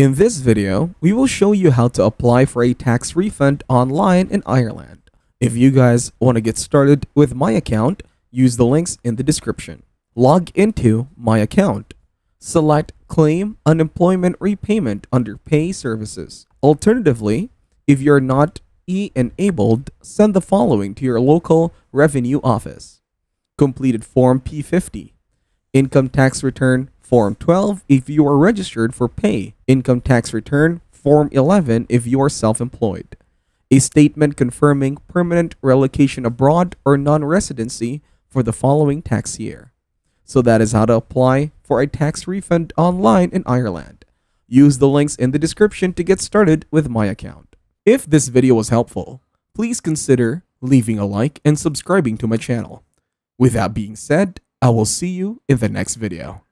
In this video, we will show you how to apply for a tax refund online in Ireland. If you guys want to get started with my account, use the links in the description. Log into my account. Select Claim Unemployment Repayment under PAYE Services. Alternatively, if you're not e-enabled, send the following to your local revenue office. Completed Form P50, Income Tax Return Form 12 if you are registered for PAYE, Income Tax Return Form 11 if you are self-employed. A statement confirming permanent relocation abroad or non-residency for the following tax year. So that is how to apply for a tax refund online in Ireland. Use the links in the description to get started with my account. If this video was helpful, please consider leaving a like and subscribing to my channel. With that being said, I will see you in the next video.